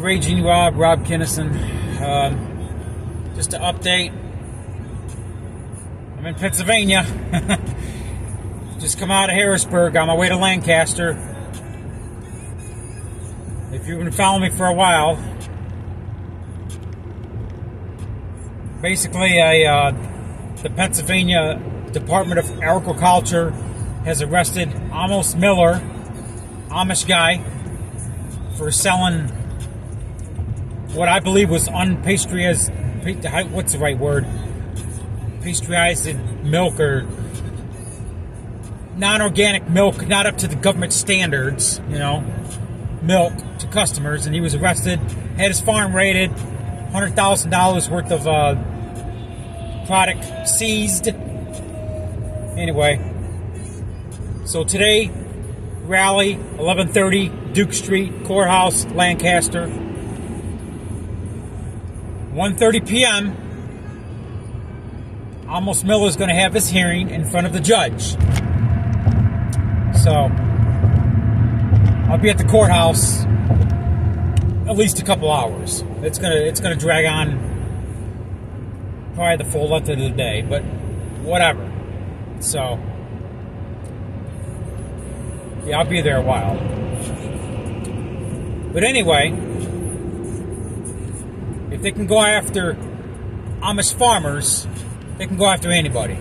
Raging Rob, Rob Kinnison. Um, just to update, I'm in Pennsylvania. just come out of Harrisburg on my way to Lancaster. If you've been following me for a while, basically, I, uh, the Pennsylvania Department of Agriculture has arrested Amos Miller, Amish guy, for selling what I believe was unpasteurized. What's the right word? Pasteurized milk or non-organic milk, not up to the government standards. You know, milk to customers, and he was arrested. Had his farm raided, hundred thousand dollars worth of uh, product seized. Anyway, so today rally 1130 Duke Street Courthouse Lancaster 1:30 p.m. Amos Miller is going to have his hearing in front of the judge. So I'll be at the courthouse at least a couple hours. It's gonna it's gonna drag on probably the full length of the day, but whatever. So yeah, I'll be there a while. But anyway, they can go after Amish farmers, they can go after anybody.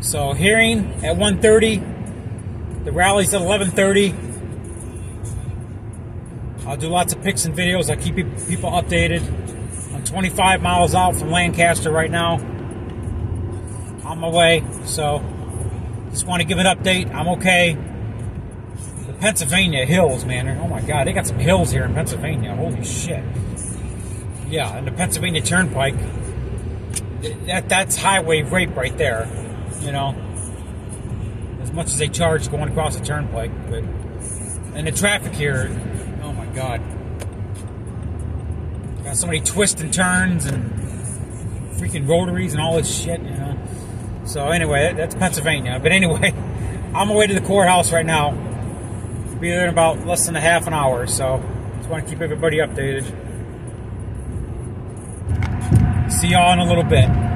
So hearing at 1.30, the rally's at 11.30. I'll do lots of pics and videos. I'll keep people updated. I'm 25 miles out from Lancaster right now. On my way, so just want to give an update. I'm okay. Pennsylvania hills, man. Oh my God, they got some hills here in Pennsylvania. Holy shit. Yeah, and the Pennsylvania Turnpike. That that's highway rape right there. You know, as much as they charge going across the turnpike, but and the traffic here. Oh my God. Got so many twists and turns and freaking rotaries and all this shit. You know. So anyway, that's Pennsylvania. But anyway, I'm on my way to the courthouse right now. Be there in about less than a half an hour. So just want to keep everybody updated. See y'all in a little bit.